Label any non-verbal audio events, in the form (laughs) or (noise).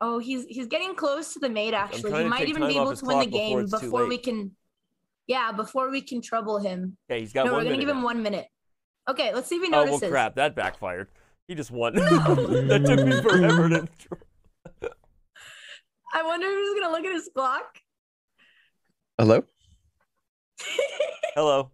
Oh, he's he's getting close to the mate. Actually, he might even be able to win the game before game before we can. Yeah, before we can trouble him. Okay, he's got no, we're gonna give give him one minute. Okay, let's see if he Oh notices. well, crap! That backfired. He just won. (laughs) that took me forever to. (laughs) I wonder if he's gonna look at his clock. Hello? (laughs) Hello.